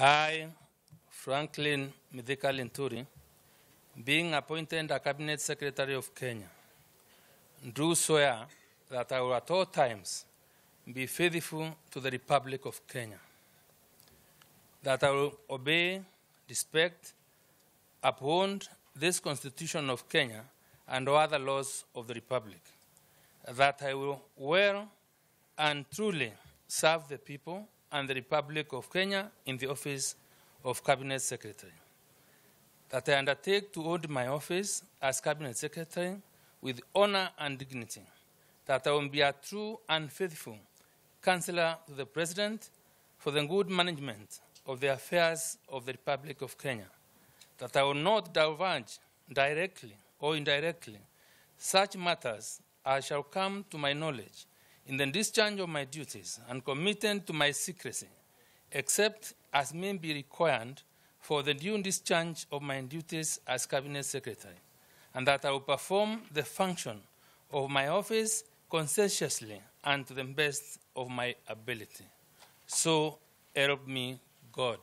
I, Franklin Mithika Linturi, being appointed a Cabinet Secretary of Kenya, do swear that I will at all times be faithful to the Republic of Kenya, that I will obey, respect, uphold this Constitution of Kenya and other laws of the Republic, that I will well and truly serve the people and the Republic of Kenya in the office of Cabinet Secretary, that I undertake to hold my office as Cabinet Secretary with honor and dignity, that I will be a true and faithful counselor to the President for the good management of the affairs of the Republic of Kenya, that I will not divulge directly or indirectly such matters as shall come to my knowledge in the discharge of my duties and committed to my secrecy, except as may be required for the due discharge of my duties as Cabinet Secretary, and that I will perform the function of my office conscientiously and to the best of my ability. So help me God.